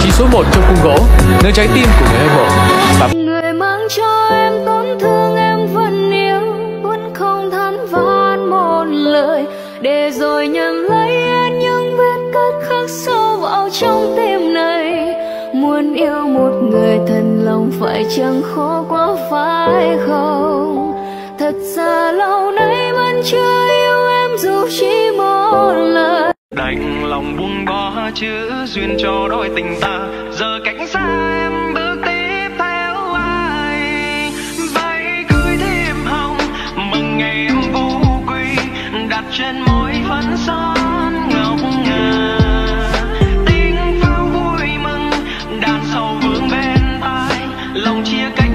trí số 1 trong cung gỗ, nơi trái tim của người hâm mộ. Và người mang cho em tổn thương, em vẫn yêu vẫn không than van một lời. Để rồi nhầm lấy em những vết cắt khắc sâu vào trong tim này. Muốn yêu một người, thật lòng phải chẳng khó quá phải không? lòng buông bỏ chữ duyên cho đôi tình ta. Giờ cách xa em bước tiếp theo ai? Váy cưới thêm hồng, mừng ngày em vô quy, đặt trên môi phấn son ngọc ngà. Tiếng pháo vui mừng, đàn sầu vương bên tai, lòng chia cách